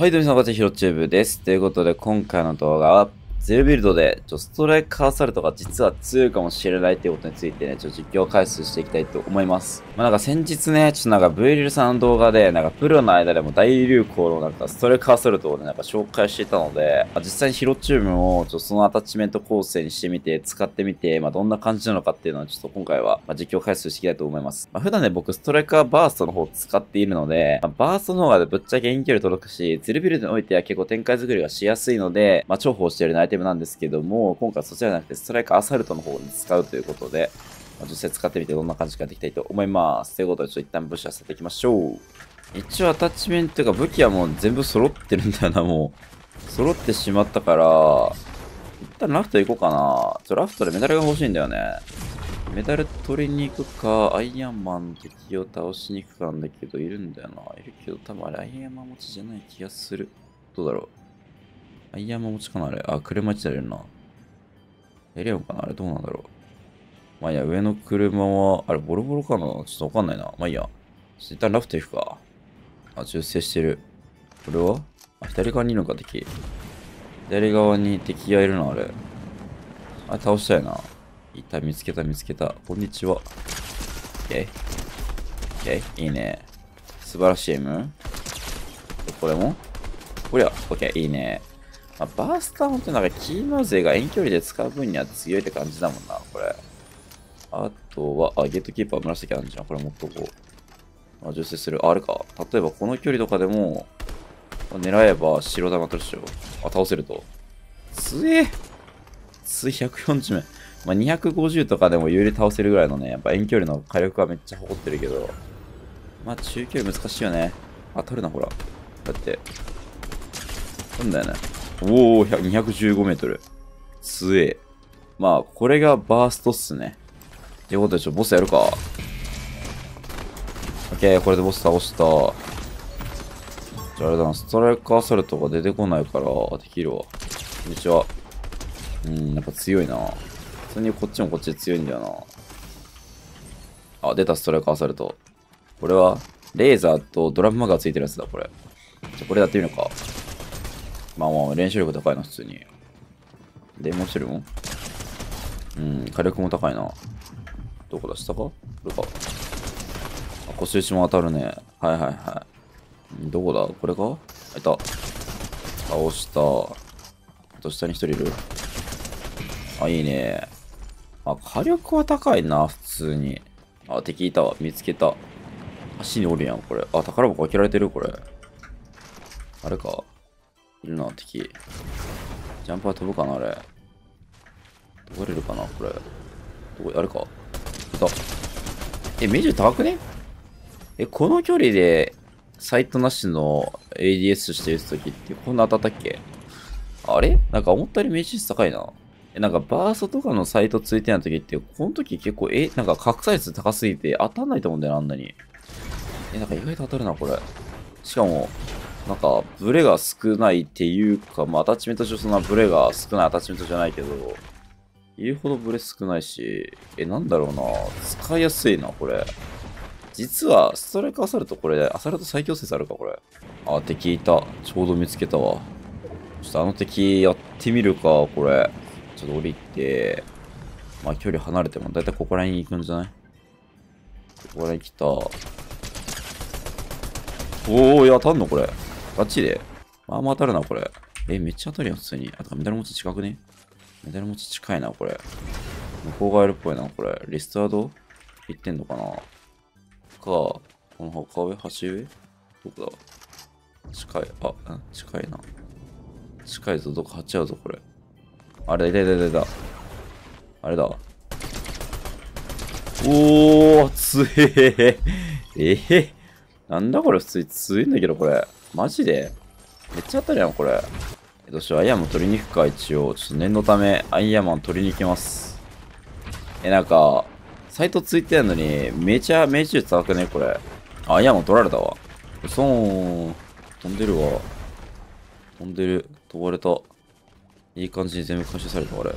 はい、どうも皆さん、こんにちは、ヒロチューブです。ということで、今回の動画は、ゼロビルドで、ちょストライカーアサルトが実は強いかもしれないということについてね、ちょ実況解説していきたいと思います。まあなんか先日ね、ちょっとなんか v リルさんの動画で、なんかプロの間でも大流行のなんかストライカーアサルトをね、なんか紹介してたので、まあ、実際にヒロチューブをちょそのアタッチメント構成にしてみて、使ってみて、まあどんな感じなのかっていうのをちょっと今回は、ま実況解説していきたいと思います。まあ普段ね、僕ストライカーバーストの方を使っているので、まあ、バーストの方がぶっちゃけ遠距離届くし、ゼロビルドにおいては結構展開作りがしやすいので、まあ重宝してるアイテムなんですけども、今回そちらじゃなくて、ストライクアサルトの方に使うということで、まあ、実際使ってみてどんな感じかできたいと思います。ということで、ちょっと一旦ブッシュさせていきましょう。一応アタッチメントが武器はもう全部揃ってるんだよな、もう。揃ってしまったから、一旦ラフト行こうかな。ちょ、ラフトでメダルが欲しいんだよね。メダル取りに行くか、アイアンマン敵を倒しに行くかなんだけど、いるんだよな。いるけど、多分あれアイアンマン持ちじゃない気がする。どうだろう。アイアンマン持ちかなあれ。あ、車1台いるな。エレオンかなあれどうなんだろう。まあいいや、上の車は、あれボロボロかなちょっとわかんないな。まあいいや。一旦ラフト行くか。あ、銃声してる。これは？あ、左側にいるのか、敵。左側に敵がいるの、あれ。あ倒したいな。いた、見つけた、見つけた。こんにちは。オッケー。オッケー。いいね。素晴らしい M? これも？こりゃ、オッケー。いいね。まあ、バースターもってなんかキーマ勢が遠距離で使う分には強いって感じだもんな、これ。あとは、あ、ゲートキーパー紫あるじゃん。これ持っとこう。あ、女性する。あ、あるか。例えばこの距離とかでも、狙えば白玉取るでしょ。あ、倒せると。つえつ140名。まあ、250とかでも有利倒せるぐらいのね、やっぱ遠距離の火力はめっちゃ誇ってるけど、まあ中距離難しいよね。当たるな、ほら。だって。なんだよね。おお、215メートル。強え。まあ、これがバーストっすね。ってことで、ちょ、ボスやるか。オッケー、これでボス倒した。じゃあ、あれだな、ストライカーサルトが出てこないから、できるわ。こんにちは。うん、やっぱ強いな。普通にこっちもこっちで強いんだよな。あ、出た、ストライカーサルト。これは、レーザーとドラムマガーついてるやつだ、これ。じゃ、これやってみるか。まあまあ、練習力高いな、普通に。で、もちろんうん、火力も高いな。どこだ下か？これか。あ、腰打ちも当たるね。はいはいはい。どこだ？これか？あ、いた。倒した。あと下に一人いる。あ、いいね。あ、火力は高いな、普通に。あ、敵いた。見つけた。足におるやん、これ。あ、宝箱開けられてるこれ。あれか。いるな、敵。ジャンパー飛ぶかな、あれ。飛ばれるかな、これ。どこ、あれか。いた。え、メジュ高くね？え、この距離で、サイトなしの ADS してる時ってこんな当たったっけ？あれ？なんか思ったよりメジュ高いな。え、なんかバーストとかのサイトついてない時って、この時結構、え、なんか拡散率高すぎて当たんないと思うんだよ、あんなに。え、なんか意外と当たるな、これ。しかも、なんか、ブレが少ないっていうか、まあ、アタッチメント上そんなブレが少ないアタッチメントじゃないけど、言うほどブレ少ないし、え、なんだろうな。使いやすいな、これ。実は、ストライクアサルトこれ、アサルト最強説あるか、これ。あ、敵いた。ちょうど見つけたわ。ちょっとあの敵やってみるか、これ。ちょっと降りて、まあ距離離れても、だいたいここら辺に行くんじゃない？ここら辺来た。おー、当たんのこれ。ガチで？まあまあ当たるな、これ。え、めっちゃ当たるよ、普通に。あ、とメダル持ち近くね？メダル持ち近いな、これ。向こう側いるっぽいな、これ。リスタード？行ってんのかな？か、この他上端上どこだ？近い。あ、ん近いな。近いぞ、どこ貼っちゃうぞ、これ。あれだ、いたいたいたいた。あれだ。おー、つえええなんだこれ、普通に強いんだけど、これ。マジで？めっちゃ当たるやん、これ。えどうしよう、アイアンマン取りに行くか、一応。ちょっと念のため、アイアンマン取りに行きます。え、なんか、サイトついてんのに、めちゃ命中高くね、これ。アイアンマン取られたわ。そーん。飛んでるわ。飛んでる。飛ばれた。いい感じに全部回収された、あれ。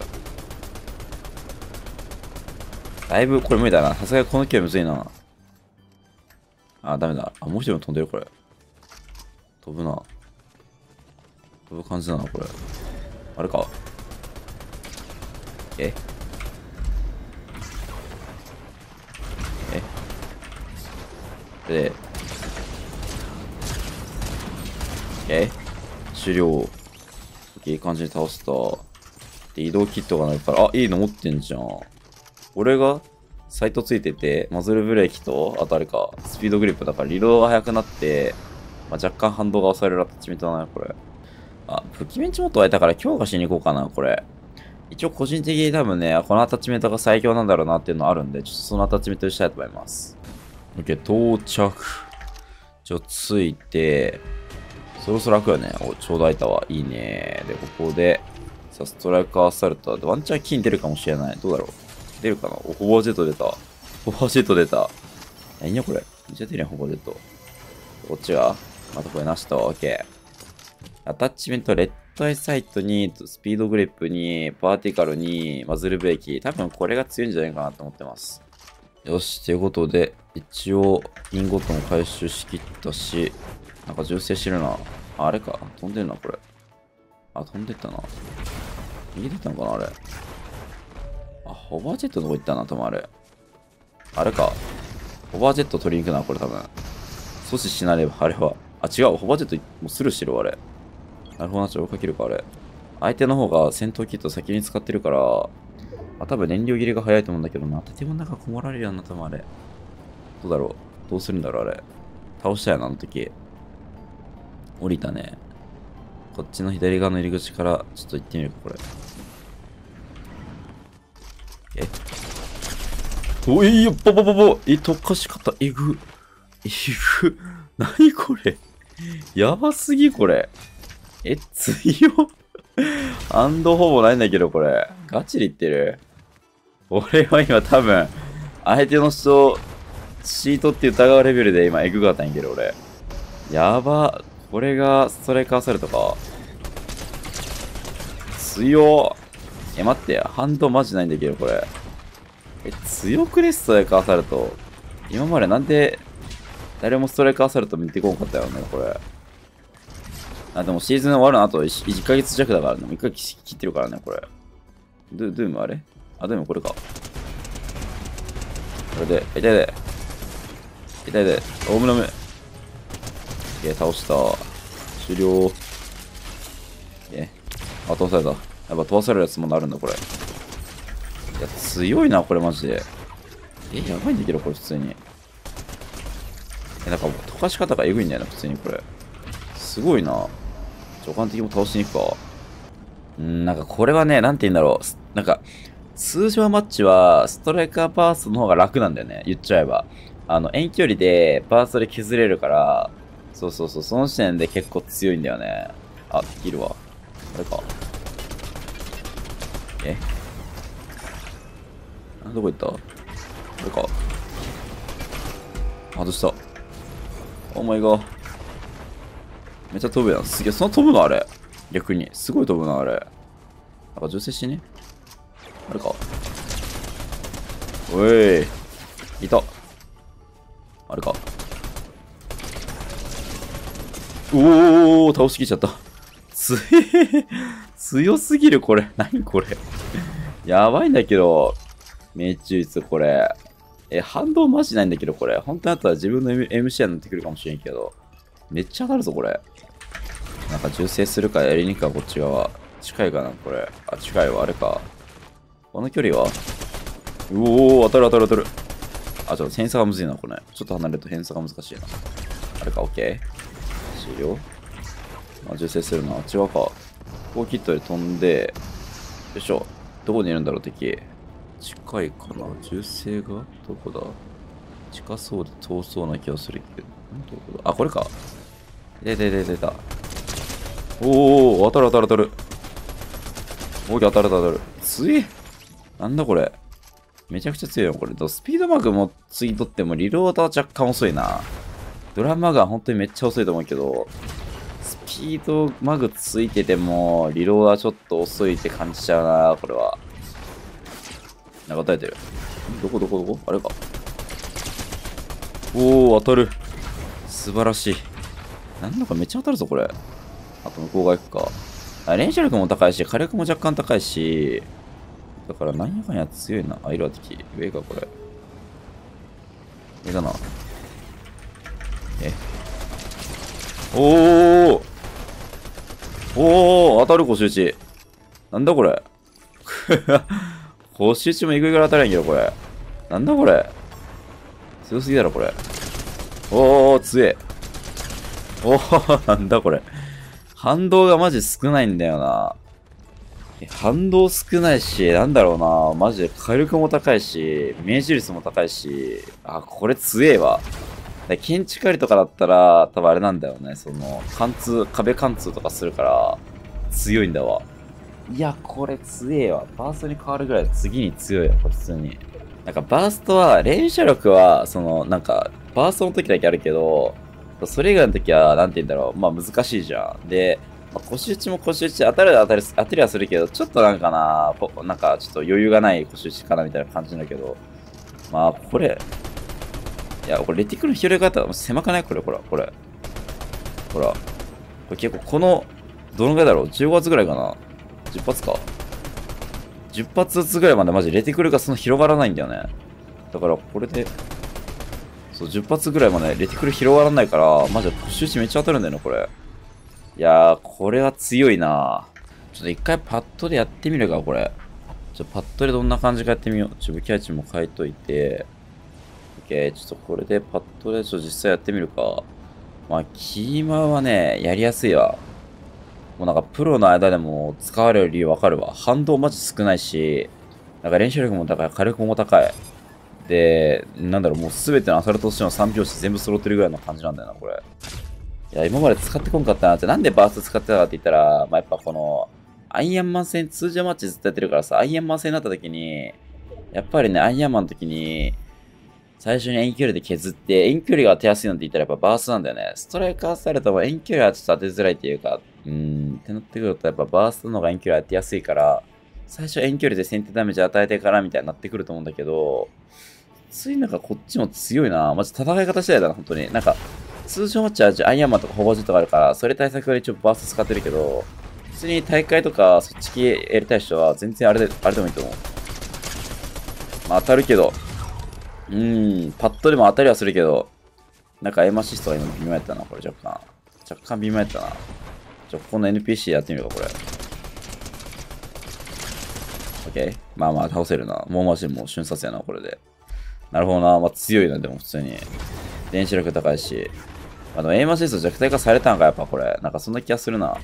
だいぶ、これ無理だな。さすがにこの距離むずいな。あ、ダメだ。あ、もう一人も飛んでる、これ。飛ぶな。飛ぶ感じだな、これ。あれか。え？え？で、え？終了。いい感じに倒した。で、移動キットがないから、あ、いいの持ってんじゃん。俺がサイトついてて、マズルブレーキと、あとあれか、スピードグリップだからリロードが速くなって、まあ、若干反動が抑えるアタッチメントだな、これ。あ、武器メンチモット湧いたから強化しに行こうかな、これ。一応個人的に多分ね、このアタッチメントが最強なんだろうなっていうのあるんで、ちょっとそのアタッチメントにしたいと思います。OK、到着。ちょ、ついて、そろそろ開くよね。お、ちょうど開いたわ。いいね。で、ここで、さ、ストライカーアサルターでワンチャン金出るかもしれない。どうだろう出るかなお、ホバージェット出た。ホバージェット出た。いいや、これ。めっちゃ出るやん、ホバージェット。こっちはまたこれなしと、オッケー。アタッチメント、レッドアイサイトに、スピードグリップに、パーティカルに、マズルブレーキ。多分これが強いんじゃないかなと思ってます。よし、ということで、一応、インゴットも回収しきったし、なんか銃声してるな。あれか飛んでるな、これ。あ、飛んでったな。逃げてたのかな、あれ。あ、ホバージェットどこ行ったな、多分あれ。あれか。ホバージェット取りに行くな、これ多分。阻止しなれば、あれは。あ、違う。ホバージェットもうスルーしてる、あれ。なるほどな、ちょかけるか、あれ。相手の方が戦闘キット先に使ってるから、あ、多分燃料切れが早いと思うんだけどな。建物の中こもられるような、多分あれ。どうだろう。どうするんだろう、あれ。倒したよな、あの時。降りたね。こっちの左側の入り口からちょっと行ってみるか、これ。え？おいよ、ぽぽぽぽえ、溶かし方、えぐ。えぐ。なにこれ？やばすぎ、これ。え、強ハンドほぼないんだけど、これ。ガチで言ってる。俺は今多分、相手の人、シートって疑うレベルで今エグかったんやけど、俺。やば。これがストライカーサルトか。強え、待って、反動マジないんだけど、これ。え、強くね？ストライカーサルト。今までなんで、誰もストライカーサルト見てこんかったよね、これ。あ、でもシーズン終わるのあと 1, 1ヶ月弱だからね。1ヶ月切ってるからね、これ。ドゥ、ドゥームあれ？あ、ドゥームこれか。これで、痛いで。痛いで。オームノム。え、倒した。終了。え、あ、倒された。やっぱ飛ばされるやつもなるんだ、これ。いや、強いな、これマジで。え、やばいんだけど、これ普通に。え、なんかもう溶かし方がエグいんだよな、普通にこれ。すごいな。助監的にも倒しに行くか。んなんかこれはね、なんて言うんだろう。なんか、通常マッチは、ストライカーパーストの方が楽なんだよね。言っちゃえば。あの、遠距離でパーストで削れるから、そうそうそう、その時点で結構強いんだよね。あ、できるわ。あれか。え、どこ行った？これか。外した。お前が。めっちゃ飛ぶやん。すげえ、そんな飛ぶのあれ。逆に。すごい飛ぶな、あれ。なんか女性しね。あれか。おい。いた。あれか。おお倒しきっちゃった。つえ強すぎる、これ。何これ。やばいんだけど、命中率、これ。え、反動マジないんだけど、これ。本当だったら自分の MC になってくるかもしれんけど。めっちゃ当たるぞ、これ。なんか銃声するかやりにくか、こっち側。近いかな、これ。あ、近いわ、あれか。この距離は？うおー、当たる当たる当たる。あ、ちょっと偏差がむずいな、これ。ちょっと離れると偏差が難しいな。あれか、オッケー。終了あ、銃声するな。あっち側か。こうキットで飛んで、よいしょ。どこにいるんだろう、敵。近いかな？銃声が？どこだ？近そうで遠そうな気がするけど。どこだ？あ、これか。出て出て出た。おお当たる当たる当たる。お当たる当たる。強え。なんだこれ。めちゃくちゃ強いよ、これ。スピードマグもついとってもリローダー若干遅いな。ドラマが本当にめっちゃ遅いと思うけど、スピードマグついてても、リローはちょっと遅いって感じちゃうな、これは。なんか耐えてる。どこどこどこ？あれか。おー、当たる。素晴らしい。なんだかめっちゃ当たるぞ、これ。あと向こう側行くか。あ連射力も高いし、火力も若干高いし、だからなんやかんや強いな。あ、色は敵。上か、これ。上だな。え。おーおー当たる、腰打ち。なんだこれ。腰打ちもいくいくら当たらんけど、これ。なんだこれ。強すぎだろ、これ。おー、強え。おー、なんだこれ。反動がマジ少ないんだよな。反動少ないし、なんだろうな。マジで火力も高いし、命中率も高いし、あ、これ強えわ。建築狩りとかだったら、多分あれなんだよね。その、貫通、壁貫通とかするから、強いんだわ。いや、これ強えわ。バーストに変わるぐらい次に強いわ、普通に。なんかバーストは、連射力は、その、なんか、バーストの時だけあるけど、それ以外の時は、なんて言うんだろう、まあ難しいじゃん。で、まあ、腰打ちも腰打ち、当たる当たり、当たりはするけど、ちょっとなんかな、なんかちょっと余裕がない腰打ちかなみたいな感じだけど、まあこれ、いや、これレティクルの広げ方狭くない？これ、ほら、これ。ほら。これ結構この、どのぐらいだろう ?15 発ぐらいかな ?10 発か。10発ずつぐらいまでマジレティクルがその広がらないんだよね。だからこれで、そう、10発ぐらいまでレティクル広がらないから、マジで腰打ちめっちゃ当たるんだよな、これ。いやー、これは強いなちょっと一回パッドでやってみるか、これ。ちょパッドでどんな感じかやってみよう。ちょ、武器配置も変えといて。OK、ちょっとこれでパッドでちょっと実際やってみるか。まあ、キーマはね、やりやすいわ。もうなんかプロの間でも使われる理由わかるわ。反動マジ少ないし、なんか練習力も高い、火力も高い。で、なんだろう、もうすべてのアサルトとしての3拍子全部揃ってるぐらいの感じなんだよな、これ。いや、今まで使ってこんかったなって、なんでバースト使ってたかって言ったら、まあ、やっぱこの、アイアンマン戦、通常マッチずっとやってるからさ、アイアンマン戦になった時に、やっぱりね、アイアンマンの時に、最初に遠距離で削って、遠距離が当てやすいのって言ったらやっぱバースなんだよね。ストライカーされても遠距離はちょっと当てづらいっていうか、うーん、ってなってくるとやっぱバーストの方が遠距離当てやすいから、最初遠距離で先手ダメージ与えてからみたいになってくると思うんだけど、ついなんかこっちも強いな。マジ戦い方次第だな、本当に。なんか、通常マッチはアイアンマンとかホバジュとかあるから、それ対策は一応バースト使ってるけど、普通に大会とかそっち系やりたい人は全然あれで、あれでもいいと思う。まあ当たるけど、うーん、パッドでも当たりはするけど、なんかエマシストが今微妙やったな、これ若干。若干微妙やったな。ちょ、この NPC やってみようか、これ。OK? まあまあ倒せるな。もうマジもう瞬殺やな、これで。なるほどな。まあ強いな、でも普通に。電子力高いし。あの、エイマシスト弱体化されたんか、やっぱこれ。なんかそんな気がするな。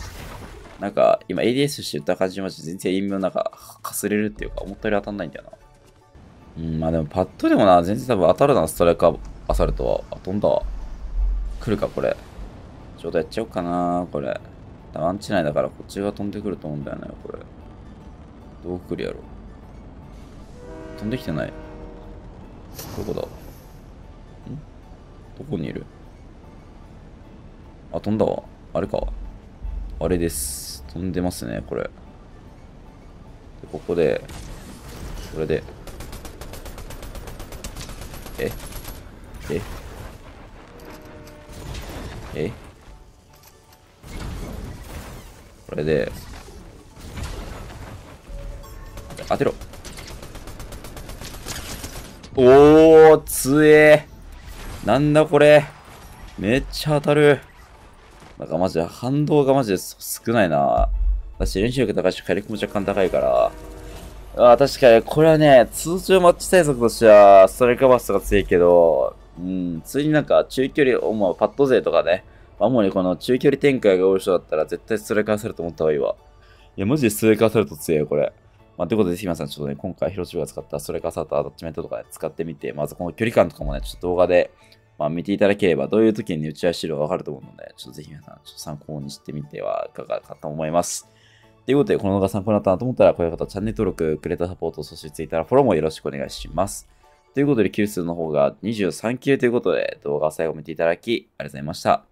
なんか、今 ADS して言った感じマジ全然意味もなんか、かすれるっていうか、思ったより当たんないんだよな。うん、まあでもパッドでもな、全然多分当たるな、ストライカー、アサルトは。あ、飛んだ。来るか、これ。ちょうどやっちゃおうかな、これ。ワンチ内だからこっちが飛んでくると思うんだよね、これ。どう来るやろ。飛んできてないどこだ？ん？どこにいる？あ、飛んだわ。あれか。あれです。飛んでますね、これ。で、ここで、これで。え？え？え？これで、当てろ。おー、つえなんだこれ。めっちゃ当たる。なんかマジで反動がマジで少ないな。私練習力高いし火力も若干高いから。あ確かに、これはね、通常マッチ対策としては、ストライカーバストが強いけど、うん、普通になんか中距離、まあ、パッド勢とかね、主にこの中距離展開が多い人だったら絶対ストライカーされると思った方がいいわ。いや、マジでストライカーされると強いよ、これ。まあ、ということで、皆さん、ちょっとね、今回、広島が使ったストレカーサートアタッチメントとか、ね、使ってみて、まずこの距離感とかもね、ちょっと動画で、まあ、見ていただければ、どういう時に打ち合わせるかわかると思うので、ちょっとぜひ皆さん、ちょっと参考にしてみてはいかがかと思います。ということで、この動画参考になったなと思ったら、こういう方、チャンネル登録、クレーターサポート、そしてツイッターフォローもよろしくお願いします。ということで、キル数の方が23級ということで、動画を最後見ていただき、ありがとうございました。